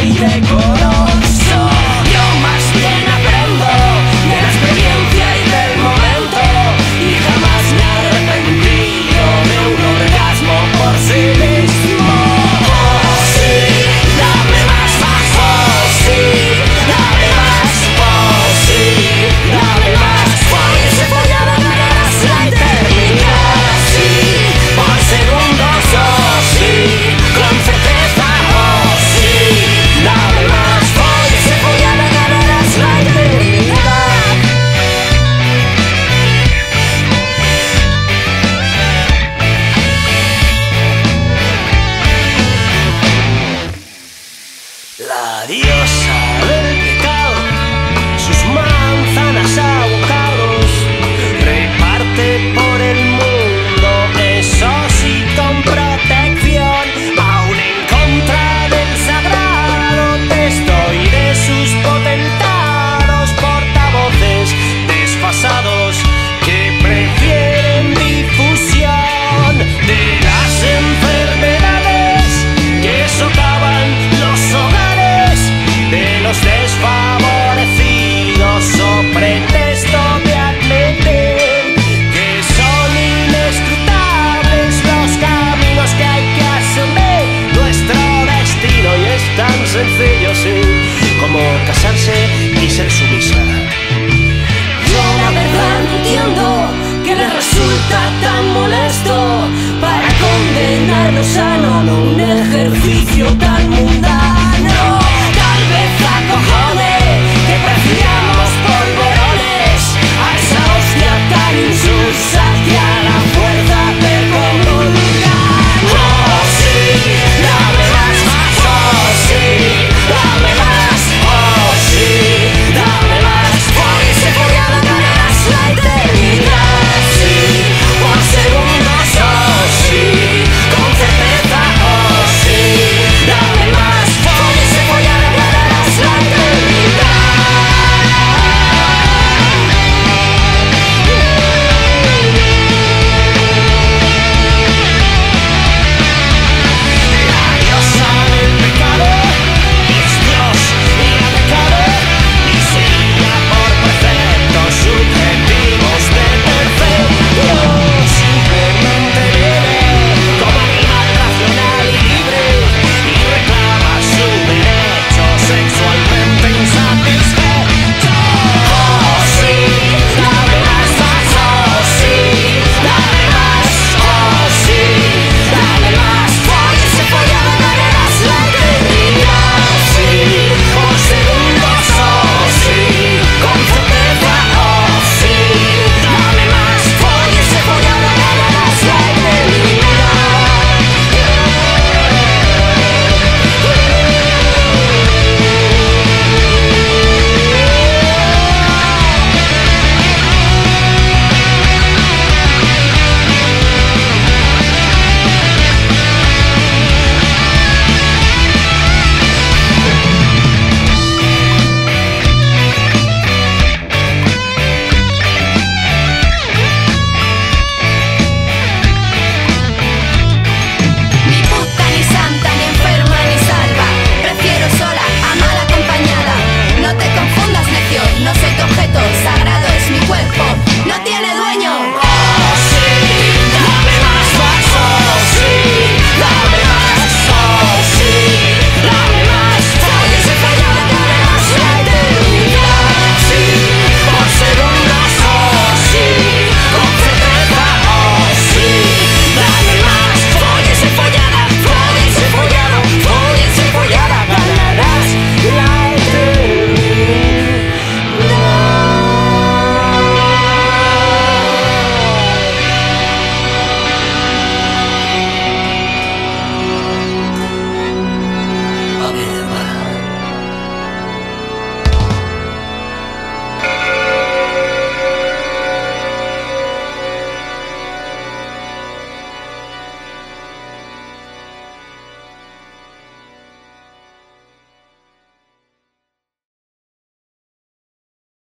baby Adiós. yo sé cómo casarse y ser sumisa. Yo la verdad no entiendo que le resulta tan molesto para condenarnos a no